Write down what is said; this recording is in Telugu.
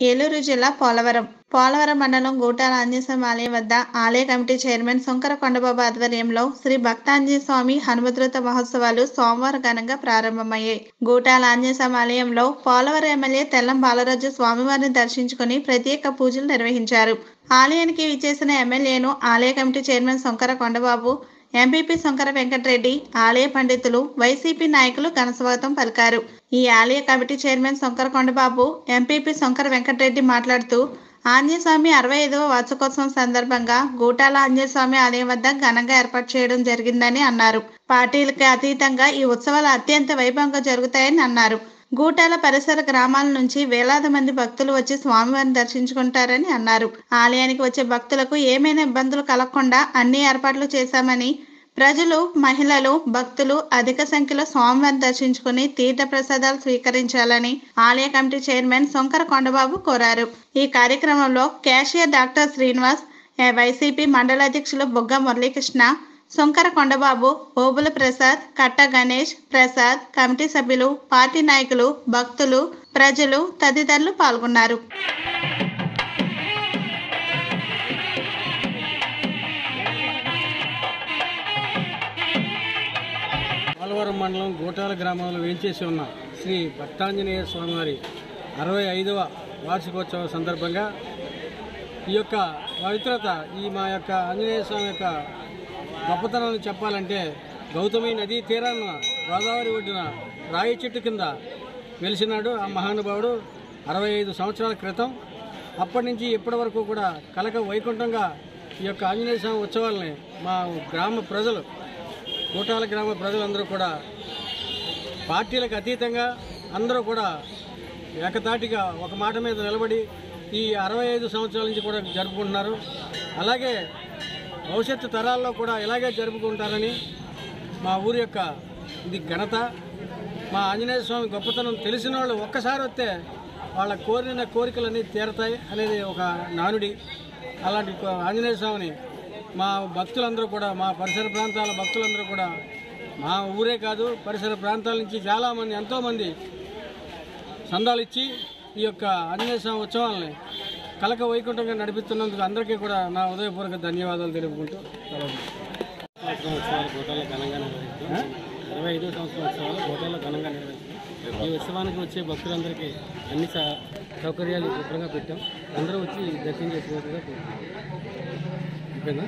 ఏలూరు జిల్లా పోలవరం. పోలవరం మండలం గూటాల ఆంజనేయస్వామి ఆలయం వద్ద ఆలయ కమిటీ చైర్మన్ శంకర కొండబాబు ఆధ్వర్యంలో శ్రీ భక్తాంజనేయ స్వామి హనుమద్రుత మహోత్సవాలు సోమవారం ఘనంగా ప్రారంభమయ్యాయి. గూటాల ఆంజనేయస్వామి ఆలయంలో పోలవరం ఎమ్మెల్యే తెల్లం బాలరాజు స్వామివారిని దర్శించుకుని ప్రత్యేక పూజలు నిర్వహించారు. ఆలయానికి విచ్చేసిన ఎమ్మెల్యేను ఆలయ committee chairman Shankara Kondababu MPP Shankara Venkatareddy ఆలయ పండితులు వైసీపీ నాయకులు ఘనస్వాగతం పలికారు. ఈ ఆలయ committee chairman Shankara Kondababu MPP Shankara Venkatareddy మాట్లాడుతూ ఆంజనేయస్వామి అరవై ఐదవ వార్షికోత్సవం సందర్భంగా గూటాల ఆంజనేయస్వామి ఆలయం వద్ద ఘనంగా ఏర్పాటు చేయడం జరిగిందని అన్నారు. పార్టీలకు అతీతంగా ఈ ఉత్సవాలు అత్యంత వైభవంగా జరుగుతాయని అన్నారు. గూటాల పరిసర గ్రామాల నుంచి వేలాది మంది భక్తులు వచ్చి స్వామివారిని దర్శించుకుంటారని అన్నారు. ఆలయానికి వచ్చే భక్తులకు ఏమైనా ఇబ్బందులు కలగకుండా అన్ని ఏర్పాట్లు చేశామని ప్రజలు మహిళలు భక్తులు అధిక సంఖ్యలో స్వామివారిని దర్శించుకుని తీర్థ ప్రసాదాలు స్వీకరించాలని ఆలయ కమిటీ చైర్మన్ శంకర కొండబాబు కోరారు. ఈ కార్యక్రమంలో క్యాషియర్ డాక్టర్ శ్రీనివాస్ వైసీపీ మండల అధ్యక్షులు బొగ్గ మురళీకృష్ణ శంకర కొండబాబు ఓబుల ప్రసాద్ కట్ట గణేష్ ప్రసాద్ కమిటీ సభ్యులు పార్టీ నాయకులు భక్తులు ప్రజలు తదితరులు పాల్గొన్నారు. పోలవరం మండలం గోటాల గ్రామంలో వేంచేసి ఉన్న శ్రీ భక్తాంజనేయ స్వామివారి అరవై ఐదవ వార్షికోత్సవ సందర్భంగా ఈ యొక్క పవిత్రత ఈ మా యొక్క ఆంజనేయ స్వామి యొక్క గొప్పతనాన్ని చెప్పాలంటే గౌతమి నదీ తీరాన గోదావరి ఒడ్డున రాయి చెట్టు కింద వెలిసినాడు ఆ మహానుభావుడు. అరవై ఐదు సంవత్సరాల క్రితం అప్పటి నుంచి ఇప్పటి వరకు కూడా కలక వైకుంఠంగా ఈ యొక్క ఆంజనేయ స్వామి ఉత్సవాలని మా గ్రామ ప్రజలు కూటాల గ్రామ ప్రజలందరూ కూడా పార్టీలకు అతీతంగా అందరూ కూడా ఏకతాటిగా ఒక మాట మీద నిలబడి ఈ అరవై ఐదు సంవత్సరాల నుంచి కూడా జరుపుకుంటున్నారు. అలాగే భవిష్యత్తు తరాల్లో కూడా ఇలాగే జరుపుకుంటారని మా ఊరి యొక్క ఇది ఘనత. మా ఆంజనేయ స్వామి గొప్పతనం తెలిసిన వాళ్ళు ఒక్కసారి వస్తే వాళ్ళ కోరిన కోరికలన్నీ తీరతాయి అనేది ఒక నానుడి. అలాంటి ఆంజనేయ స్వామిని మా భక్తులందరూ కూడా మా పరిసర ప్రాంతాల భక్తులందరూ కూడా మా ఊరే కాదు పరిసర ప్రాంతాల నుంచి చాలామంది ఎంతోమంది సందాలు ఇచ్చి ఈ యొక్క ఆంజనేయ స్వామి ఉత్సవాలని కలక వైకుంఠంగా నడిపిస్తున్నందుకు అందరికీ కూడా నా ఉదయపూర్వక ధన్యవాదాలు తెలుపుకుంటూ ఉత్సవాలు గోటాలో ఘనంగా నిర్వహిస్తాం ఇరవై ఐదో సంవత్సరం ఉత్సవాలు గోటాలో ఘనంగా నిర్వహిస్తాం ఈ ఉత్సవానికి వచ్చే భక్తులందరికీ అన్ని సౌకర్యాలు శుభ్రంగా పెట్టాం. అందరూ వచ్చి దర్శనం కోరుతున్నాం. అయిపోయిందా